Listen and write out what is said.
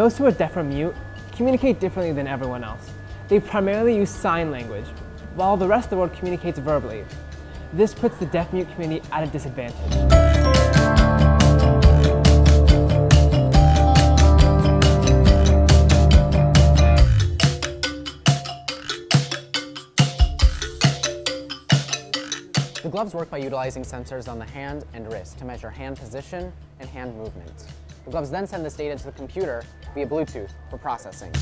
Those who are deaf or mute communicate differently than everyone else. They primarily use sign language, while the rest of the world communicates verbally. This puts the deaf-mute community at a disadvantage. The gloves work by utilizing sensors on the hand and wrist to measure hand position and hand movement. Gloves then send this data to the computer via Bluetooth for processing.